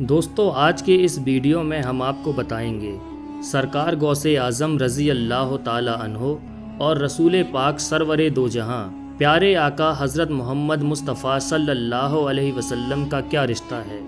दोस्तों, आज के इस वीडियो में हम आपको बताएँगे, सरकार गौसे आज़म रज़ी अल्लाह अन्हो और रसूल पाक सरवर दो जहाँ, प्यारे आका हज़रत मोहम्मद मुस्तफ़ा सल्लल्लाहु अलैहि वसल्लम का क्या रिश्ता है।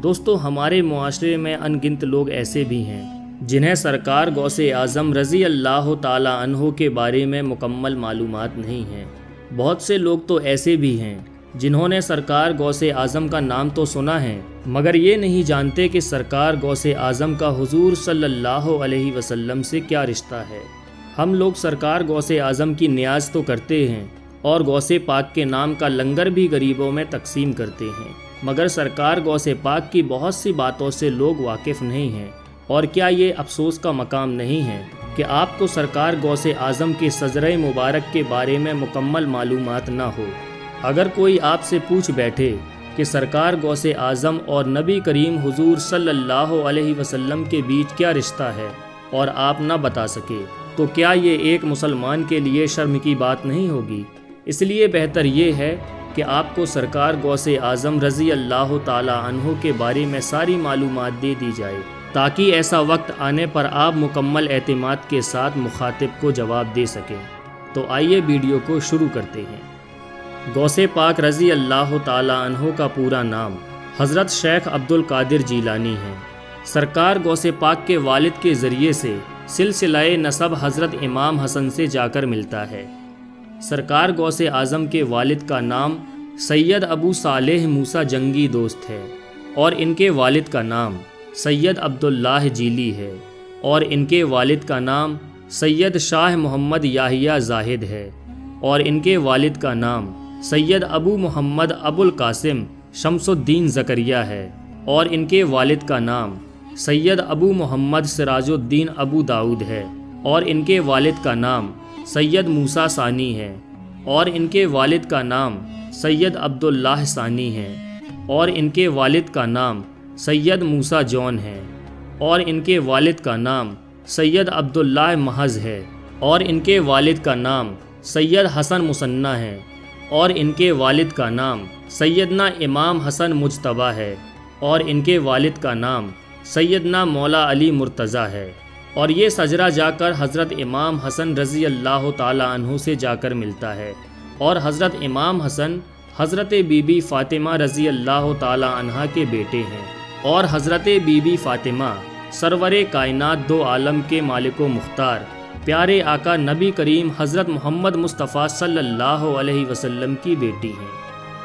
दोस्तों, हमारे माशरे में अनगिनत लोग ऐसे भी हैं, जिन्हें सरकार गौसे आज़म रज़ी अल्लाह अन्हो के बारे में मुकम्मल मालूम नहीं हैं। बहुत से लोग तो ऐसे भी हैं जिन्होंने सरकार गौसे आज़म का नाम तो सुना है, मगर ये नहीं जानते कि सरकार गौसे आज़म का हुजूर सल्लल्लाहु अलैहि वसल्लम से क्या रिश्ता है। हम लोग सरकार गौसे आज़म की न्याज तो करते हैं, और गौसे पाक के नाम का लंगर भी गरीबों में तकसीम करते हैं। मगर सरकार गौसे पाक की बहुत सी बातों से लोग वाकिफ़ नहीं हैं, और क्या ये अफसोस का मकाम नहीं है कि आपको सरकार गौसे आज़म के सजर मुबारक के बारे में मुकम्मल मालूम ना हो। अगर कोई आपसे पूछ बैठे कि सरकार गौसे आज़म और नबी करीम हुजूर सल्लल्लाहु अलैहि वसल्लम के बीच क्या रिश्ता है और आप न बता सके तो क्या ये एक मुसलमान के लिए शर्म की बात नहीं होगी? इसलिए बेहतर ये है कि आपको सरकार गौसे आज़म रज़ी अल्लाह तहों के बारे में सारी मालूम दे दी जाए, ताकि ऐसा वक्त आने पर आप मुकम्मल अतमाद के साथ मुखातिब को जवाब दे सकें। तो आइए वीडियो को शुरू करते हैं। गौसे पाक रज़ी अल्लाह तहों का पूरा नाम हज़रत शेख अब्दुल कादिर जीलानी है। सरकार गौसे पाक के वालिद के ज़रिए से सिलसिलाए नसब हज़रत इमाम हसन से जाकर मिलता है। सरकार गौसे आज़म के वालिद का नाम सैयद अबू सालेह मूसा जंगी दोस्त है और इनके वालिद का नाम सैयद अब्दुल्लाह जीली है और इनके वालिद का नाम सैयद शाह मोहम्मद याहिया जाहिद है और इनके वालिद का नाम सैयद अबू मोहम्मद अबुल कासिम शमसुद्दीन ज़करिया है और इनके वालिद का नाम सैयद अबू मोहम्मद सिराजुद्दीन अबू दाऊद है और इनके वालिद का नाम सैयद मूसा सानी है और इनके वालिद का नाम सैयद अब्दुल्लाह सानी है और इनके वालिद का नाम सैयद मूसा जौन है और इनके वालिद का नाम सैयद अब्दुल्लाह महज है और इनके वालिद का नाम सैयद हसन मुसन्ना है। और इनके वालिद का नाम सैदना इमाम हसन मुजतबा है और इनके वालिद का नाम सैदना मौला अली मुर्तज़ा है। और ये सजरा जाकर हज़रत इमाम हसन रज़ी अल्लाह तु से जाकर मिलता है। और हज़रत इमाम हसन हज़रत बीबी फ़ातिमा रज़ी अल्लाह तहा के बेटे हैं। और हज़रत बीबी फ़ातिमा सरवर कायनात दो आलम के मालिक मुख्तार प्यारे आका नबी करीम हज़रत मोहम्मद मुस्तफ़ा सल्लल्लाहु अलैहि वसल्लम की बेटी हैं।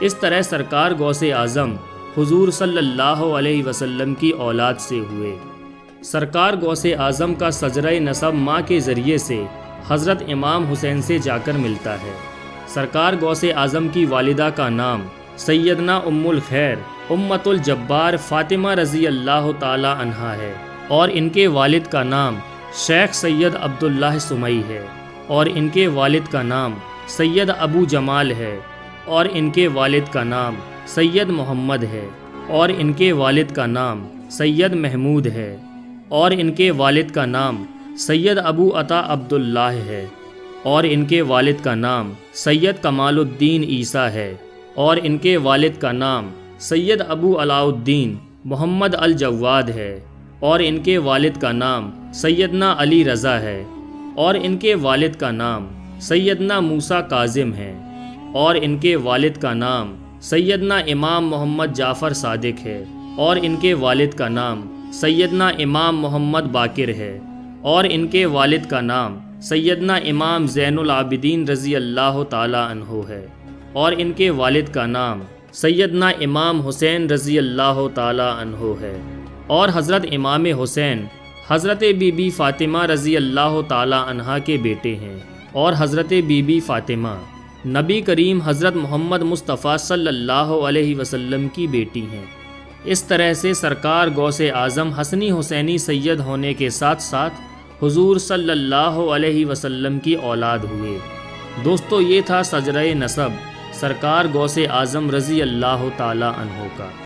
इस तरह सरकार गौसे आज़म हुजूर सल्लल्लाहु अलैहि वसल्लम की औलाद से हुए। सरकार गौसे आज़म का सजर नसब माँ के ज़रिए से हज़रत इमाम हुसैन से जाकर मिलता है। सरकार गौसे आज़म की वालिदा का नाम सैदना उम्मुल खैर, उम्मतुल जब्बार फ़ातिमा रज़ी अल्लाह तहा है और इनके वालिद का नाम शेख सैयद अब्दुल्लाह सुमई है और इनके वालिद का नाम सैयद अबू जमाल है और इनके वालिद का नाम सैयद मोहम्मद है और इनके वालिद का नाम सैयद महमूद है और इनके वालिद का नाम सैयद अबू अता अब्दुल्लाह है और इनके वालिद का नाम सैयद कमालुद्दीन ईसा है और इनके वालिद का नाम सैयद अबू अलाउद्दीन मोहम्मद अल जवाद है। और इनके वालिद का नाम सैदना अली रज़ा है और इनके वालिद का नाम सैदना मूसा काजिम है और इनके वालिद का नाम सैदना इमाम मोहम्मद जाफ़र सादिक है और इनके वालिद का नाम सैदना इमाम मोहम्मद बाकिर है और इनके वालिद का नाम सैदना इमाम ज़ैनआबिदीन रज़ी अल्लाह तहो है और इनके वालिद का नाम सैदना इमाम हुसैन रज़ी अल्लाह तहो है। और हज़रत इमाम हुसैन, हज़रत बीबी फ़ातिमा रज़ी अल्लाह तहा के बेटे हैं और हज़रत बीबी फ़ातिमा, नबी करीम हज़रत मोहम्मद मुस्तफ़ा सल्लल्लाहु अलैहि की बेटी हैं। इस तरह से सरकार गौसे आज़म हसनी हुसैनी सैयद होने के साथ साथ हुजूर सल्लल्लाहु अलैहि वसल्लम की औलाद हुए। दोस्तों, ये था सजर नसब, सरकार गौसे आज़म रज़ी अल्लाह तहों का।